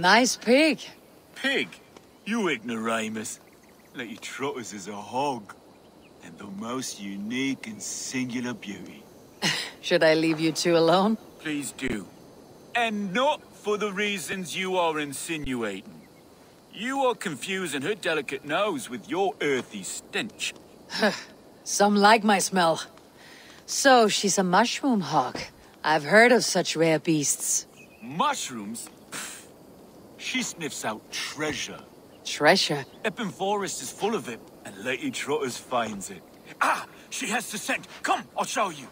Nice pig. Pig? You ignoramus. Lady Trotters as a hog. And the most unique and singular beauty. Should I leave you two alone? Please do. And not for the reasons you are insinuating. You are confusing her delicate nose with your earthy stench. Some like my smell. So, she's a mushroom hog. I've heard of such rare beasts. Mushrooms? She sniffs out treasure. Treasure? Epping Forest is full of it, and Lady Trotters finds it. Ah! She has the scent! Come, I'll show you!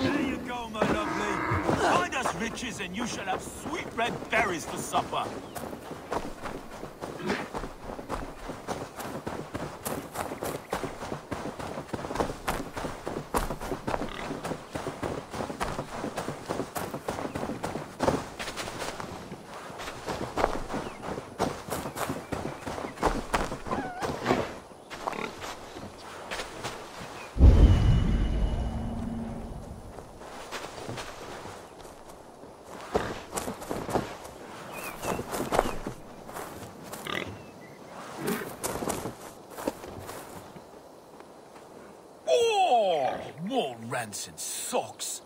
There you go, my lovely. Find us riches and you shall have sweet red berries for supper. Oh, more rancid socks.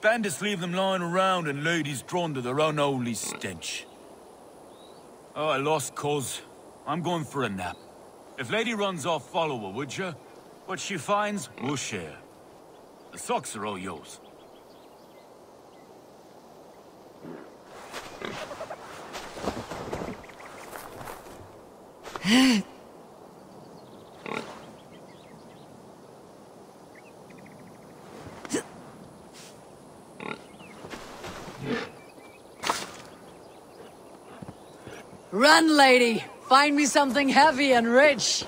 Bandits leave them lying around and ladies drawn to their unholy stench. Oh, I lost cause. I'm going for a nap. If lady runs off, follow her, would you? What she finds, we'll share. The socks are all yours. Run, lady! Find me something heavy and rich!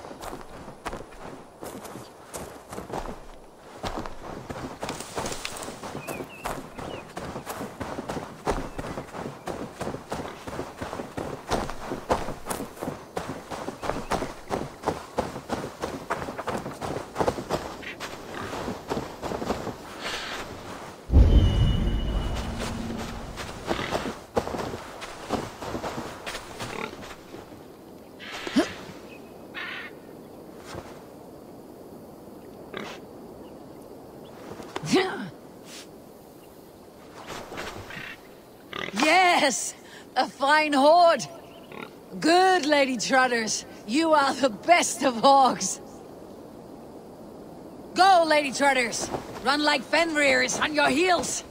Yes! A fine hoard! Good, Lady Trotters. You are the best of hogs. Go, Lady Trotters! Run like Fenrir's on your heels!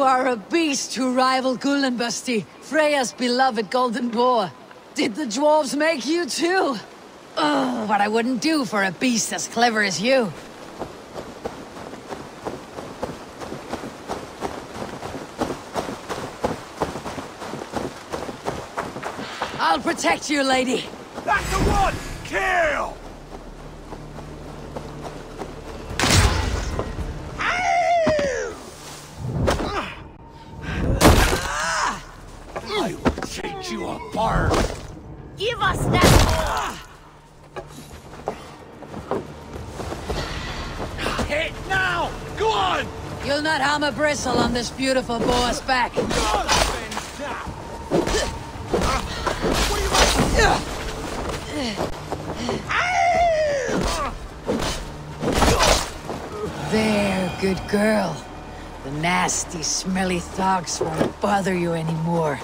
You are a beast to rival Gullinbursti, Freya's beloved golden boar. Did the dwarves make you too? Oh, what I wouldn't do for a beast as clever as you. I'll protect you, lady. That's the one! Kill! You'll not harm a bristle on this beautiful boar's back. There, good girl. The nasty, smelly thugs won't bother you anymore.